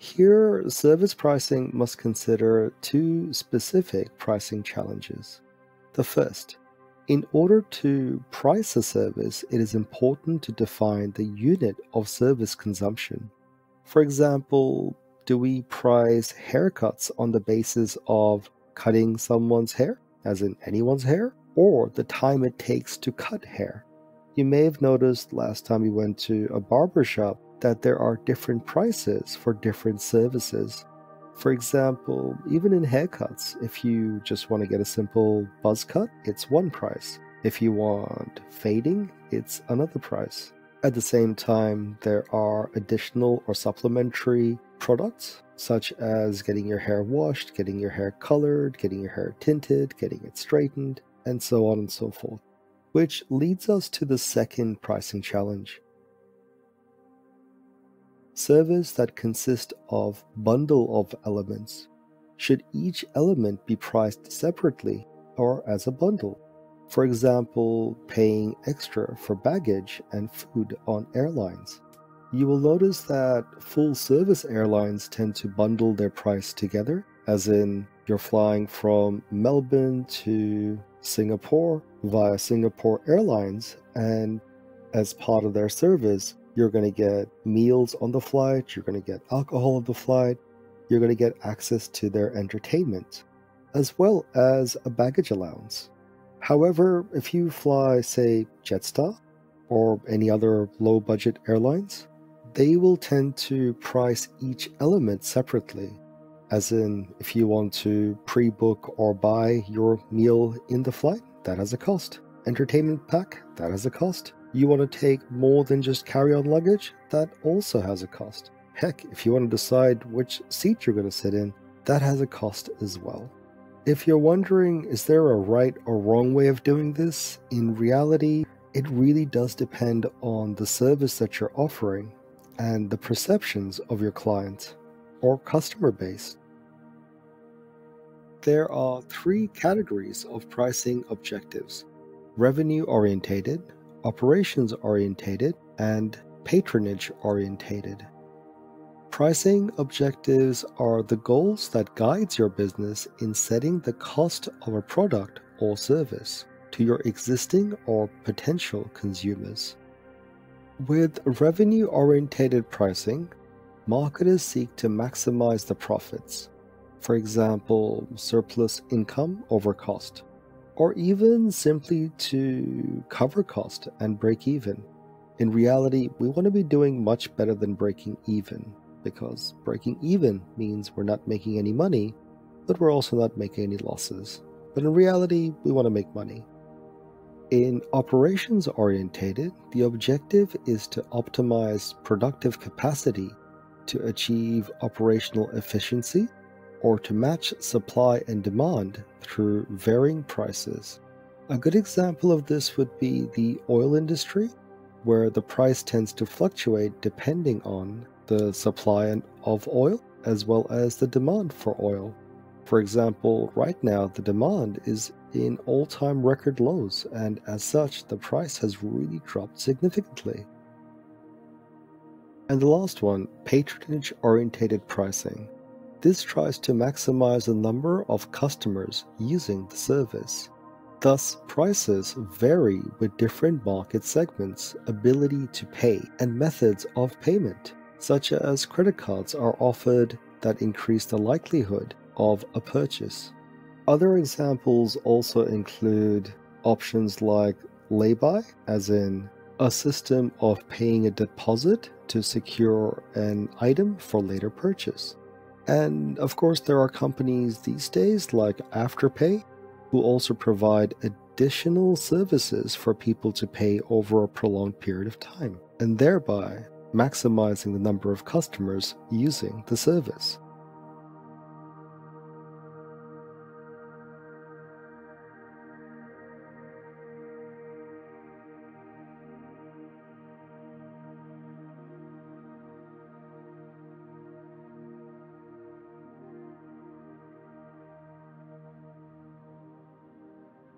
Here, service pricing must consider two specific pricing challenges. The first, in order to price a service, it is important to define the unit of service consumption. For example, do we price haircuts on the basis of cutting someone's hair, as in anyone's hair, or the time it takes to cut hair? You may have noticed last time you went to a barber shop that there are different prices for different services. For example, even in haircuts, if you just want to get a simple buzz cut, it's one price. If you want fading, it's another price. At the same time, there are additional or supplementary products such as getting your hair washed, getting your hair colored, getting your hair tinted, getting it straightened, and so on and so forth. Which leads us to the second pricing challenge servers that consist of bundle of elements. Should each element be priced separately or as a bundle? For example, paying extra for baggage and food on airlines. You will notice that full service airlines tend to bundle their price together, as in you're flying from Melbourne to Singapore via Singapore Airlines, and as part of their service, you're going to get meals on the flight, you're going to get alcohol on the flight, you're going to get access to their entertainment, as well as a baggage allowance. However, if you fly, say, Jetstar or any other low budget airlines, they will tend to price each element separately. As in, if you want to pre book or buy your meal in the flight, that has a cost. Entertainment pack, that has a cost. You want to take more than just carry on luggage? That also has a cost. Heck, if you want to decide which seat you're going to sit in, that has a cost as well. If you're wondering, is there a right or wrong way of doing this? In reality, it really does depend on the service that you're offering and the perceptions of your client or customer base. There are three categories of pricing objectives revenue orientated, operations orientated, and patronage orientated. Pricing objectives are the goals that guides your business in setting the cost of a product or service to your existing or potential consumers. With revenue orientated pricing, marketers seek to maximize the profits. For example, surplus income over cost or even simply to cover cost and break even. In reality, we want to be doing much better than breaking even, because breaking even means we're not making any money, but we're also not making any losses. But in reality, we want to make money. In operations orientated, the objective is to optimize productive capacity to achieve operational efficiency or to match supply and demand through varying prices. A good example of this would be the oil industry, where the price tends to fluctuate depending on the supply of oil as well as the demand for oil. For example, right now the demand is in all time record lows, and as such, the price has really dropped significantly. And the last one patronage orientated pricing. This tries to maximize the number of customers using the service. Thus, prices vary with different market segments' ability to pay and methods of payment, such as credit cards are offered that increase the likelihood of a purchase. Other examples also include options like lay-by, as in a system of paying a deposit to secure an item for later purchase. And of course, there are companies these days like Afterpay who also provide additional services for people to pay over a prolonged period of time, and thereby maximizing the number of customers using the service.